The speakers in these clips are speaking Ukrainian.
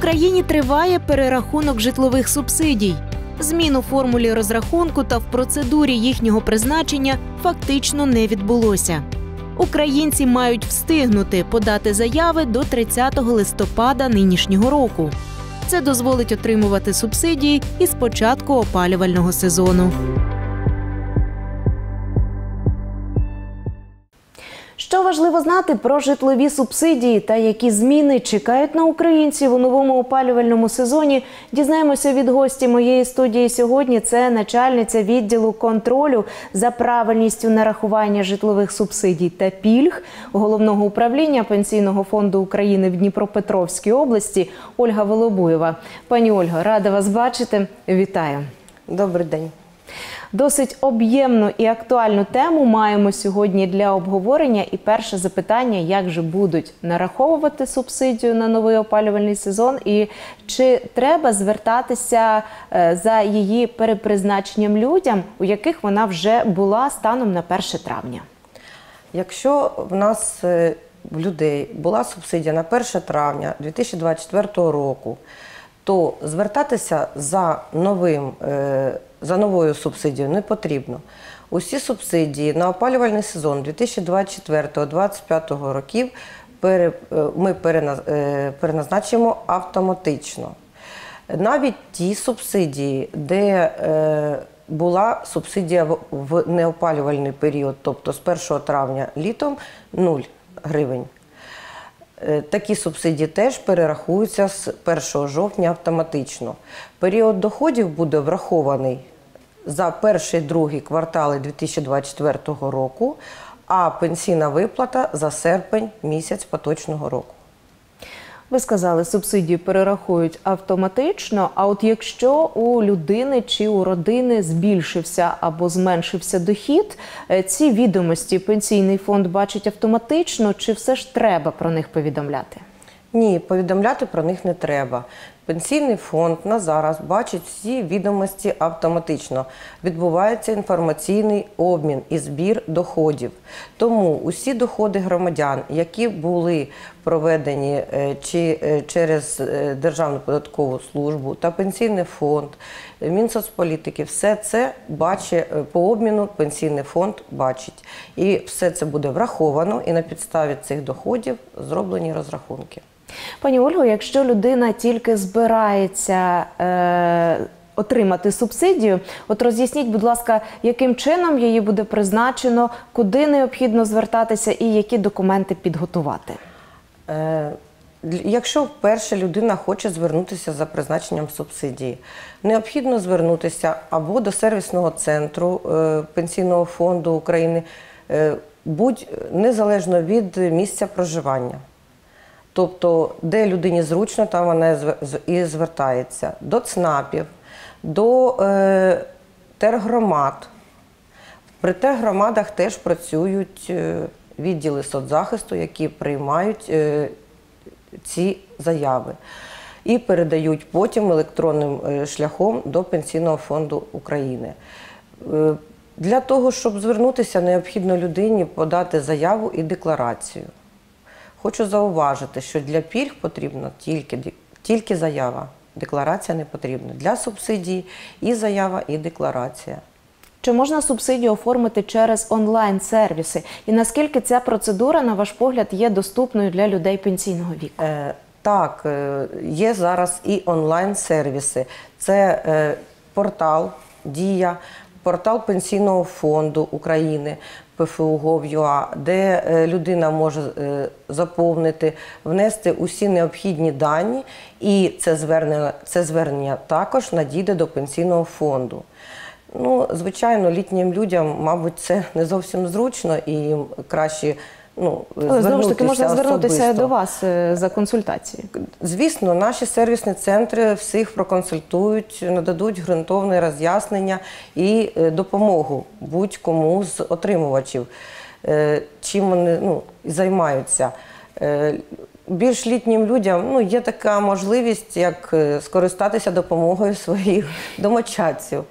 Україні триває перерахунок житлових субсидій. Змін у формулі розрахунку та в процедурі їхнього призначення фактично не відбулося. Українці мають встигнути подати заяви до 30 листопада нинішнього року. Це дозволить отримувати субсидії із початку опалювального сезону. Що важливо знати про житлові субсидії та які зміни чекають на українців у новому опалювальному сезоні? Дізнаємося від гості моєї студії сьогодні. Це начальниця відділу контролю за правильністю нарахування житлових субсидій та пільг головного управління пенсійного фонду України в Дніпропетровській області Ольга Волобуєва. Пані Ольго, рада вас бачити. Вітаю. Добрий день. Досить об'ємну і актуальну тему маємо сьогодні для обговорення. І перше запитання: як же будуть нараховувати субсидію на новий опалювальний сезон, і чи треба звертатися е, за її перепризначенням людям, у яких вона вже була станом на 1 травня? Якщо в нас е, в людей була субсидія на 1 травня 2024 року, то звертатися за новим е, за новою субсидією не потрібно. Усі субсидії на опалювальний сезон 2024-2025 років е, ми е, переназначимо автоматично. Навіть ті субсидії, де е, була субсидія в неопалювальний період, тобто з 1 травня літом 0 гривень. Такі субсидії теж перерахуються з 1 жовтня автоматично. Період доходів буде врахований за перший другий квартали 2024 року, а пенсійна виплата за серпень місяць поточного року. Ви сказали, субсидії перерахують автоматично. А от якщо у людини чи у родини збільшився або зменшився дохід, е, ці відомості пенсійний фонд бачить автоматично, чи все ж треба про них повідомляти? Ні, повідомляти про них не треба. Пенсійний фонд на зараз бачить всі відомості автоматично. Відбувається інформаційний обмін і збір доходів. Тому усі доходи громадян, які були проведені е, чи е, через е, Державну податкову службу та пенсійний фонд, Мінсоцполітики, все це бачить по обміну. Пенсійний фонд бачить, і все це буде враховано, і на підставі цих доходів зроблені розрахунки. Пані Ольго, якщо людина тільки збирається е, отримати субсидію, от роз'ясніть, будь ласка, яким чином її буде призначено, куди необхідно звертатися і які документи підготувати? Е, Якщо вперше людина хоче звернутися за призначенням субсидії, необхідно звернутися або до сервісного центру е, Пенсійного фонду України, е, будь незалежно від місця проживання. Тобто, де людині зручно, там вона і звертається до ЦНАПів, до е, тергромад. При тергромадах теж працюють е, відділи соцзахисту, які приймають е, ці заяви і передають потім електронним е, шляхом до Пенсійного фонду України. Е, для того, щоб звернутися, необхідно людині подати заяву і декларацію. Хочу зауважити, що для пільг потрібна тільки, тільки заява. Декларація не потрібна. Для субсидії і заява, і декларація. Чи можна субсидію оформити через онлайн-сервіси? І наскільки ця процедура, на ваш погляд, є доступною для людей пенсійного віку? Е, Так, е, є зараз і онлайн-сервіси. Це е, портал Дія, портал Пенсійного фонду України, pfu.gov.ua, де е, людина може е, заповнити, внести усі необхідні дані, і це звернення, це звернення також надійде до пенсійного фонду. Ну, Звичайно, літнім людям, мабуть, це не зовсім зручно і їм краще ну, Але знову ж таки можна звернутися особисто. до вас е, за консультацією. Звісно, наші сервісні центри всіх проконсультують, нададуть ґрунтовне роз'яснення і е, допомогу будь-кому з отримувачів, е, чим вони ну, займаються. Більш літнім людям ну, є така можливість, як скористатися допомогою своїх домочадців,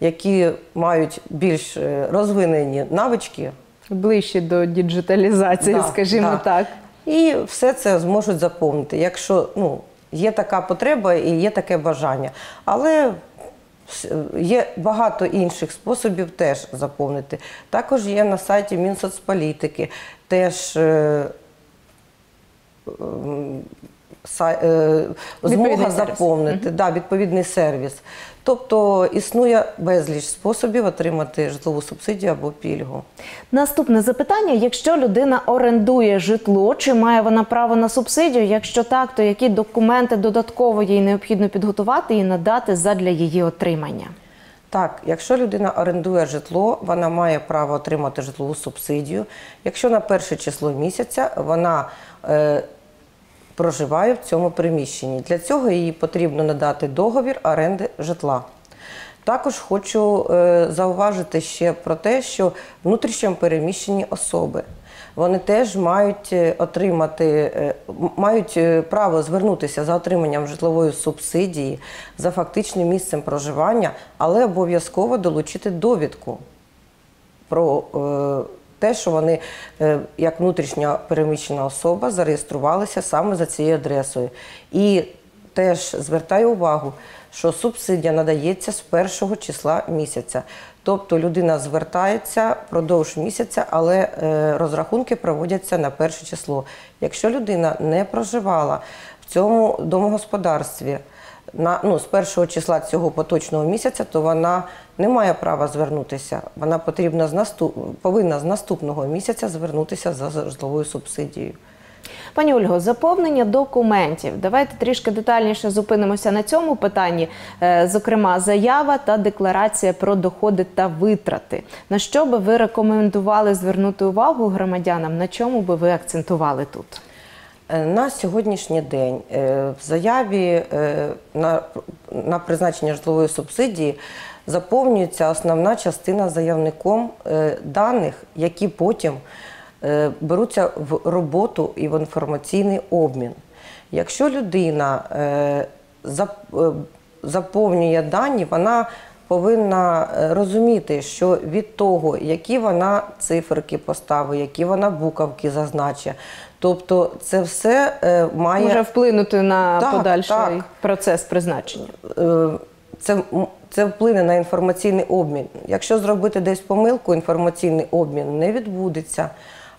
які мають більш розвинені навички. Ближче до діджиталізації, да, скажімо да. так. І все це зможуть заповнити. Якщо ну, Є така потреба і є таке бажання. Але є багато інших способів теж заповнити. Також є на сайті Мінсоцполітики теж е, сай- е, змога заповнити да, відповідний сервіс. Тобто існує безліч способів отримати житлову субсидію або пільгу. Наступне запитання: якщо людина орендує житло, чи має вона право на субсидію? Якщо так, то які документи додатково їй необхідно підготувати і надати задля її отримання? Так, якщо людина орендує житло, вона має право отримати житлову субсидію. Якщо на перше число місяця вона е, проживає в цьому приміщенні. Для цього їй потрібно надати договір оренди житла. Також хочу е, зауважити ще про те, що внутрішньо переміщені особи. Вони теж мають е, отримати, е, мають право звернутися за отриманням житлової субсидії за фактичним місцем проживання, але обов'язково долучити довідку про те, що вони е, як внутрішньо переміщена особа зареєструвалися саме за цією адресою. І теж звертаю увагу, що субсидія надається з першого числа місяця. Тобто людина звертається продовж місяця, але е, розрахунки проводяться на перше число. Якщо людина не проживала в цьому домогосподарстві, на ну з першого числа цього поточного місяця, то вона не має права звернутися. Вона потрібна з наступ... повинна з наступного місяця звернутися за житловою субсидією. Пані Ольго, заповнення документів. Давайте трішки детальніше зупинимося на цьому питанні. Е, Зокрема, заява та декларація про доходи та витрати. На що би ви рекомендували звернути увагу громадянам? На чому би ви акцентували тут? Е, На сьогоднішній день е, в заяві е, на, на призначення житлової субсидії заповнюється основна частина заявником даних, які потім беруться в роботу і в інформаційний обмін. Якщо людина зап- заповнює дані, вона повинна розуміти, що від того, які вона циферки поставить, які вона буковки зазначить, тобто це все е, має Може вплинути на Так, подальший так. процес призначення. е, це, це вплине на інформаційний обмін. Якщо зробити десь помилку, інформаційний обмін не відбудеться,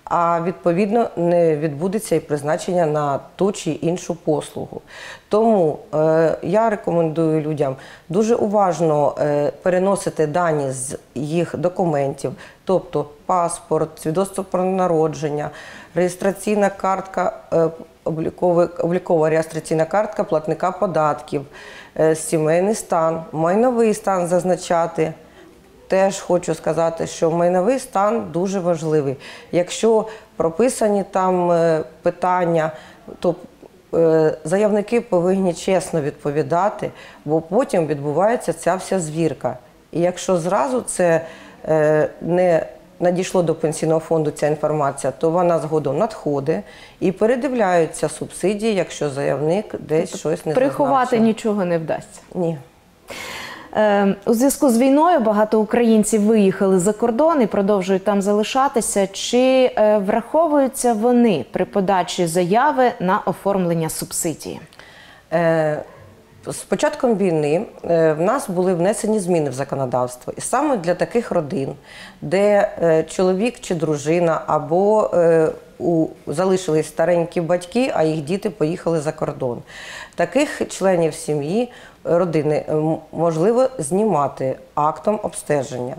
а відповідно не відбудеться і призначення на ту чи іншу послугу. Тому е, я рекомендую людям дуже уважно е, переносити дані з їх документів, тобто паспорт, свідоцтво про народження, реєстраційна картка. е, облікова реєстраційна картка платника податків, е, сімейний стан, майновий стан зазначати. Теж хочу сказати, що майновий стан дуже важливий. Якщо прописані там е, питання, то е, заявники повинні чесно відповідати, бо потім відбувається ця вся звірка. І якщо зразу це е, не надійшло до пенсійного фонду ця інформація, то вона згодом надходить і передивляються субсидії, якщо заявник десь щось не Приховати нічого не вдасться. Ні. Е, У зв'язку з війною багато українців виїхали за кордон і продовжують там залишатися. Чи е, враховуються вони при подачі заяви на оформлення субсидії? Е, З початком війни е, в нас були внесені зміни в законодавство. І саме для таких родин, де чоловік чи дружина або у, залишились старенькі батьки, а їх діти поїхали за кордон. Таких членів сім'ї, е, родини е, можливо знімати актом обстеження.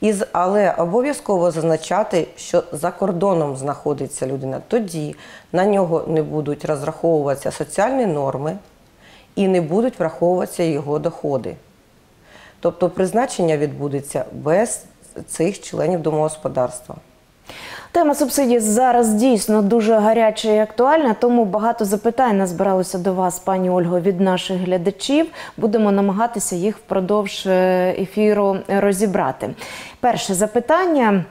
Із, але обов'язково зазначати, що за кордоном знаходиться людина. Тоді на нього не будуть розраховуватися соціальні норми і не будуть враховуватися його доходи. Тобто призначення відбудеться без цих членів домогосподарства. Тема субсидій зараз дійсно дуже гаряча і актуальна, тому багато запитань назбиралося до вас, пані Ольго, від наших глядачів. Будемо намагатися їх впродовж е, ефіру розібрати. Перше запитання.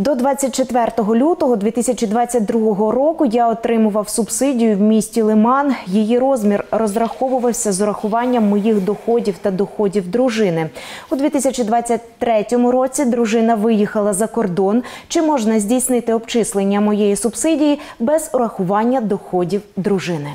До 24 лютого 2022 року я отримував субсидію в місті Лиман. Її розмір розраховувався з урахуванням моїх доходів та доходів дружини. У 2023 році дружина виїхала за кордон. Чи можна здійснити обчислення моєї субсидії без урахування доходів дружини?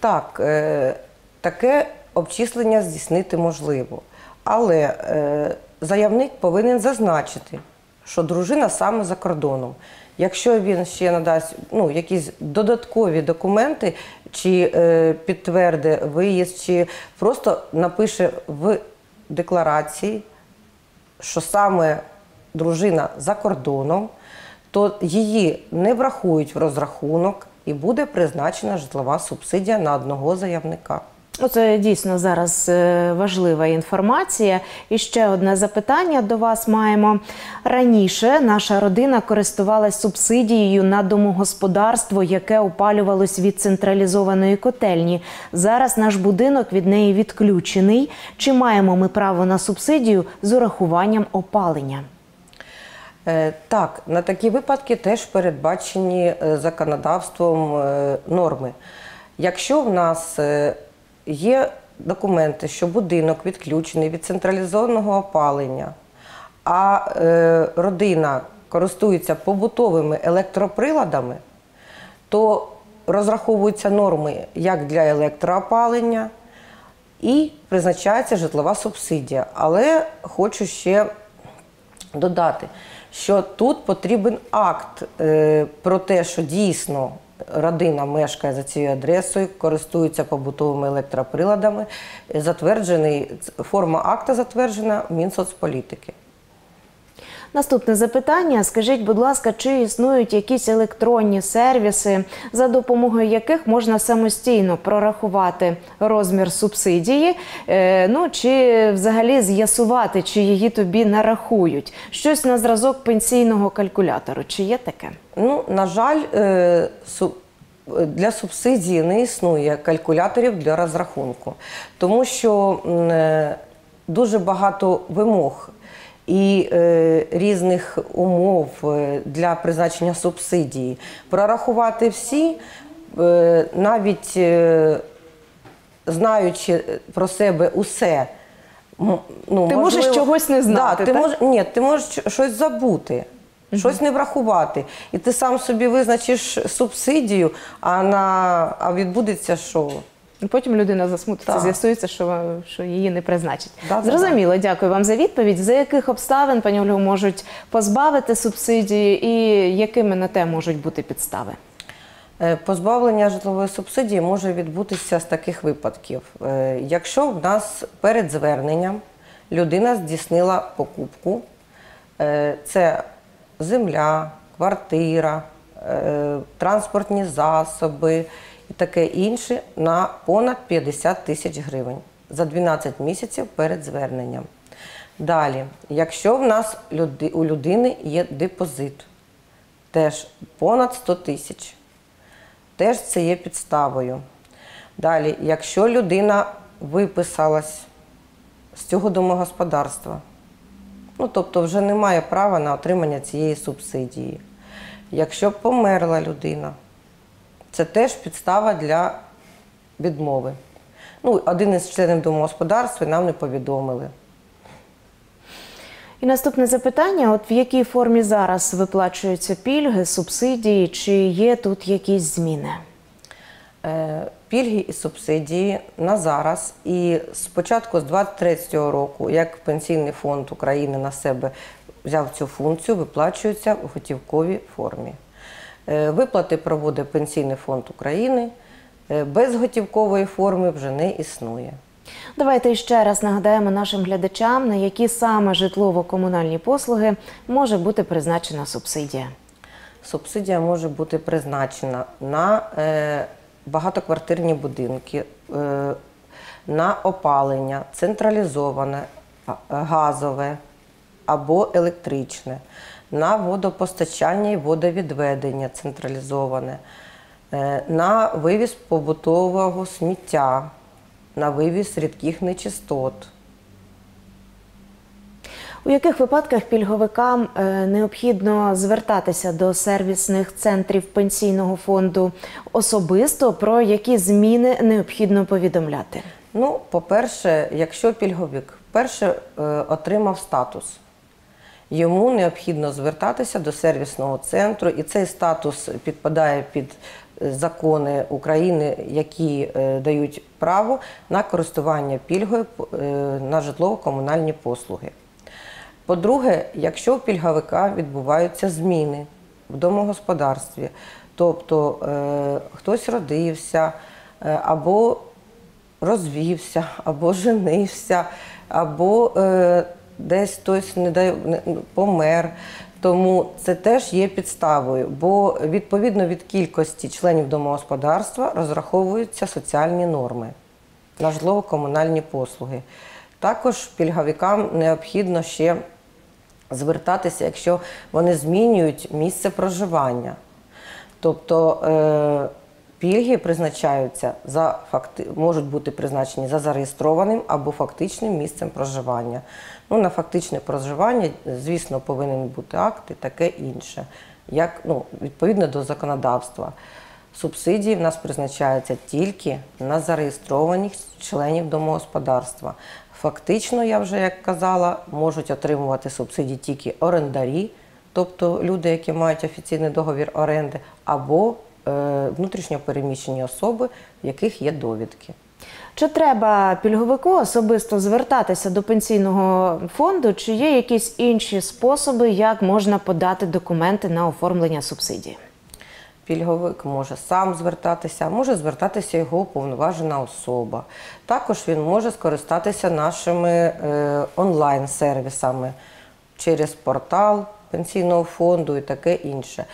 Так, е, таке обчислення здійснити можливо. Але е, заявник повинен зазначити, що дружина саме за кордоном. Якщо він ще надасть ну, якісь додаткові документи, чи е, підтвердить виїзд, чи просто напише в декларації, що саме дружина за кордоном, то її не врахують в розрахунок і буде призначена житлова субсидія на одного заявника. Оце дійсно зараз е, важлива інформація. І ще одне запитання до вас маємо. Раніше наша родина користувалась субсидією на домогосподарство, яке опалювалось від централізованої котельні. Зараз наш будинок від неї відключений. Чи маємо ми право на субсидію з урахуванням опалення? Е, Так, на такі випадки теж передбачені е, законодавством норми. Якщо в нас є документи, що будинок відключений від централізованого опалення, а е, родина користується побутовими електроприладами, то розраховуються норми як для електроопалення і призначається житлова субсидія. Але хочу ще додати, що тут потрібен акт е, про те, що дійсно родина мешкає за цією адресою, користується побутовими електроприладами. Затверджений форма акта затверджена Мінсоцполітики. Наступне запитання: скажіть, будь ласка, чи існують якісь електронні сервіси, за допомогою яких можна самостійно прорахувати розмір субсидії? е, ну чи взагалі з'ясувати, чи її тобі нарахують? Щось на зразок пенсійного калькулятору? Чи є таке? Ну, на жаль, е, для субсидії не існує калькуляторів для розрахунку, тому що е, дуже багато вимог і е, різних умов е, для призначення субсидії. Прорахувати всі, е, навіть е, знаючи про себе усе. Ну, Ти можеш чогось не знати, Да, ти так? мож- ні, ти можеш щось забути, щось не врахувати. І ти сам собі визначиш субсидію, а, на, а відбудеться що? Потім людина засмутиться, з'ясується, що, що її не призначать. Да-да-да. Зрозуміло, дякую вам за відповідь. За яких обставин, пані Ольго, можуть позбавити субсидії і якими на те можуть бути підстави? Е, Позбавлення житлової субсидії може відбутися з таких випадків. Е, Якщо в нас перед зверненням людина здійснила покупку, е, це земля, квартира, транспортні засоби таке інше на понад 50 тисяч гривень за 12 місяців перед зверненням. Далі, якщо в нас люди- у людини є депозит, теж понад 100 тисяч теж це є підставою. Далі, якщо людина виписалась з цього домогосподарства, ну тобто вже не має права на отримання цієї субсидії. Якщо померла людина, це теж підстава для відмови. Ну, один із членів домогосподарства нам не повідомили. І наступне запитання: от в якій формі зараз виплачуються пільги, субсидії, чи є тут якісь зміни? Е, Пільги і субсидії на зараз і спочатку з 23-го року, як Пенсійний фонд України на себе взяв цю функцію, виплачуються в готівковій формі. Е, Виплати проводить Пенсійний фонд України. Е, Без готівкової форми вже не існує. Давайте ще раз нагадаємо нашим глядачам, на які саме житлово-комунальні послуги може бути призначена субсидія. Субсидія може бути призначена на е, багатоквартирні будинки, на опалення, централізоване, газове або електричне, на водопостачання і водовідведення централізоване, е, на вивіз побутового сміття, на вивіз рідких нечистот. У яких випадках пільговикам е, необхідно звертатися до сервісних центрів пенсійного фонду особисто, про які зміни необхідно повідомляти? Ну, по-перше, якщо пільговик вперше е, отримав статус, йому необхідно звертатися до сервісного центру, і цей статус підпадає під закони України, які е, дають право на користування пільгою е, на житлово-комунальні послуги. По-друге, якщо у пільговика відбуваються зміни в домогосподарстві, тобто е, хтось родився е, або розвівся, або женився, або е, десь хтось не дай, помер. Тому це теж є підставою, бо відповідно від кількості членів домогосподарства розраховуються соціальні норми на житлово-комунальні послуги. Також пільговикам необхідно ще звертатися, якщо вони змінюють місце проживання. Тобто е, пільги призначаються за факти, можуть бути призначені за зареєстрованим або фактичним місцем проживання. Ну, на фактичне проживання, звісно, повинен бути акт і таке інше, як ну, відповідно до законодавства. Субсидії в нас призначаються тільки на зареєстрованих членів домогосподарства. Фактично, я вже як казала, можуть отримувати субсидії тільки орендарі, тобто люди, які мають офіційний договір оренди, або внутрішньо переміщені особи, в яких є довідки. Чи треба пільговику особисто звертатися до пенсійного фонду, чи є якісь інші способи, як можна подати документи на оформлення субсидії? Пільговик може сам звертатися, може звертатися його уповноважена особа. Також він може скористатися нашими е, онлайн-сервісами через портал пенсійного фонду і таке інше.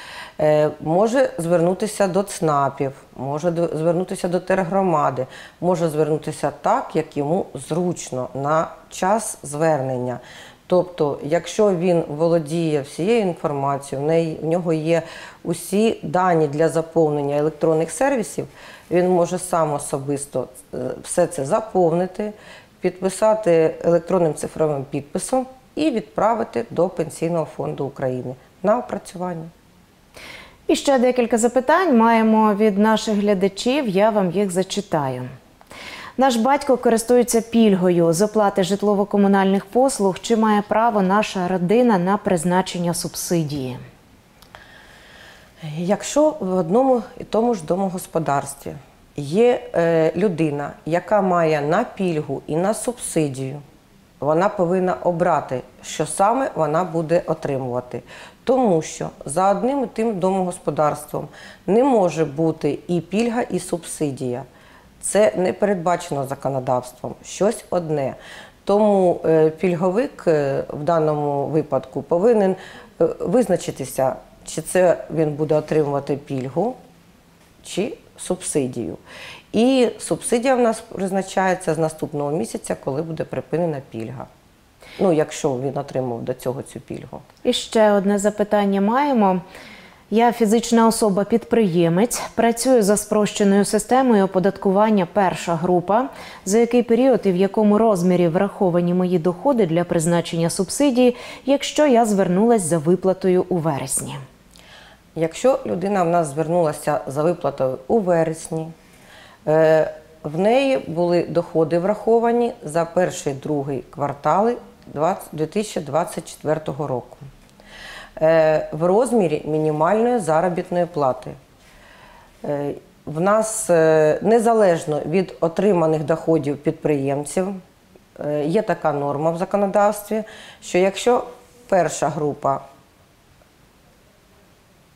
Е, може звернутися до ЦНАПів, може звернутися до тергромади, може звернутися так, як йому зручно на час звернення. Тобто, якщо він володіє всією інформацією, в нього є усі дані для заповнення електронних сервісів, він може сам особисто е, все це заповнити, підписати електронним цифровим підписом і відправити до Пенсійного фонду України на опрацювання. І ще декілька запитань маємо від наших глядачів. Я вам їх зачитаю. Наш батько користується пільгою з оплати житлово-комунальних послуг. Чи має право наша родина на призначення субсидії? Якщо в одному і тому ж домогосподарстві є е, людина, яка має на пільгу і на субсидію, вона повинна обрати, що саме вона буде отримувати. Тому що за одним і тим домогосподарством не може бути і пільга, і субсидія. Це не передбачено законодавством, щось одне. Тому е, пільговик е, в даному випадку повинен е, визначитися, чи це він буде отримувати пільгу, чи субсидію. І субсидія в нас призначається з наступного місяця, коли буде припинена пільга. Ну, якщо він отримав до цього цю пільгу. І ще одне запитання маємо. Я фізична особа-підприємець, працюю за спрощеною системою оподаткування перша група. За який період і в якому розмірі враховані мої доходи для призначення субсидії, якщо я звернулась за виплатою у вересні? Якщо людина в нас звернулася за виплатою у вересні, в неї були доходи враховані за перший другий квартали 2024 року е, в розмірі мінімальної заробітної плати. Е, В нас е, незалежно від отриманих доходів підприємців е, є така норма в законодавстві, що якщо перша група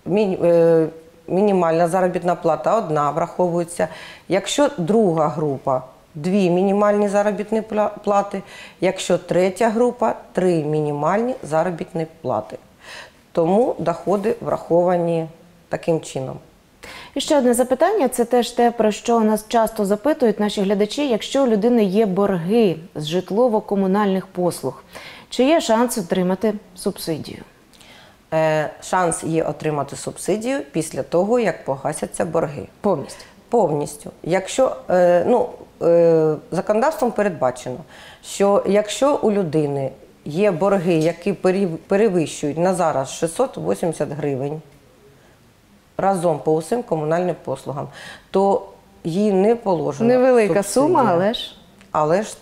е, мінімальна заробітна плата одна враховується. Якщо друга група дві мінімальні заробітні плати, якщо третя група три мінімальні заробітні плати. Тому доходи враховані таким чином. І ще одне запитання це теж те, про що нас часто запитують наші глядачі. Якщо у людини є борги з житлово-комунальних послуг, чи є шанс отримати субсидію? Е, Шанс є отримати субсидію після того, як погасяться борги. Повністю. Повністю. Якщо е, ну, е, законодавством передбачено, що якщо у людини є борги, які перев- перевищують на зараз 680 гривень разом по усім комунальним послугам, то їй не положено. Невелика субсидія. сума, але ж Але ж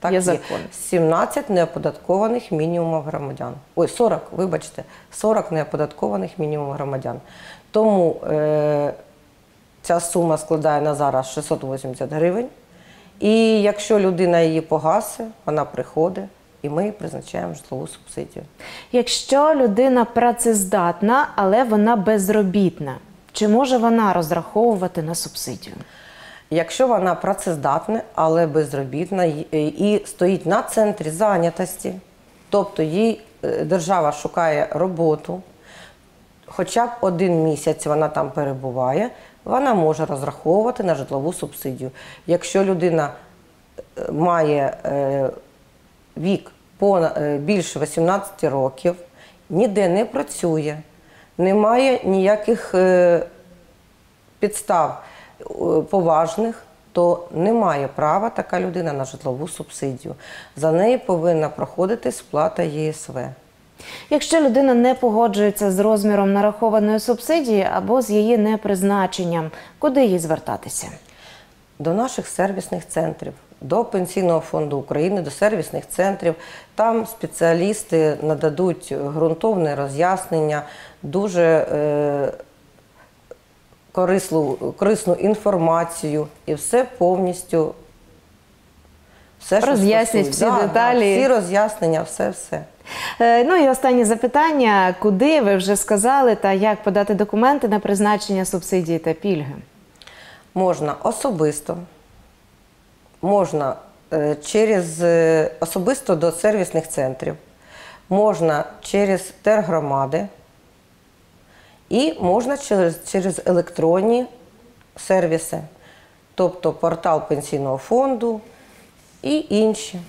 так Є закон. 17 неоподаткованих мінімумів громадян. Ой, 40, вибачте, 40 неоподаткованих мінімумів громадян. Тому е, Ця сума складає на зараз 680 гривень. І якщо людина її погасе, вона приходить і ми призначаємо житлову субсидію. Якщо людина працездатна, але вона безробітна, чи може вона розраховувати на субсидію? Якщо вона працездатна, але безробітна і стоїть на центрі зайнятості, тобто їй е, держава шукає роботу, хоча б один місяць вона там перебуває, вона може розраховувати на житлову субсидію. Якщо людина е, має е, вік е, більше 18 років, ніде не працює, не має ніяких е, підстав е, поважних, то не має права така людина на житлову субсидію. За неї повинна проходити сплата ЄСВ. Якщо людина не погоджується з розміром нарахованої субсидії або з її непризначенням, куди їй звертатися? До наших сервісних центрів, до Пенсійного фонду України, до сервісних центрів. Там спеціалісти нададуть ґрунтовне роз'яснення, дуже е, корисну, корисну інформацію і все повністю. Все, що Роз'яснять стосується. всі деталі. всі роз'яснення, все-все. Е, Ну і останнє запитання: куди ви вже сказали та як подати документи на призначення субсидії та пільги? Можна особисто, можна е, через е, особисто до сервісних центрів, можна через тергромади і можна через, через електронні сервіси, тобто портал пенсійного фонду і інші.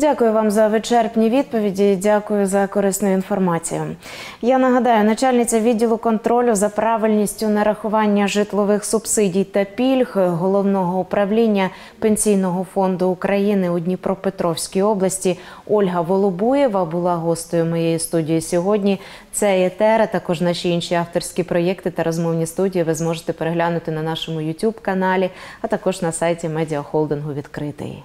Дякую вам за вичерпні відповіді. Дякую за корисну інформацію. Я нагадаю, начальниця відділу контролю за правильністю нарахування житлових субсидій та пільг головного управління пенсійного фонду України у Дніпропетровській області Ольга Волобуєва була гостею моєї студії сьогодні. Це етер, а також наші інші авторські проєкти та розмовні студії. Ви зможете переглянути на нашому youtube каналі, а також на сайті медіахолдингу відкритий.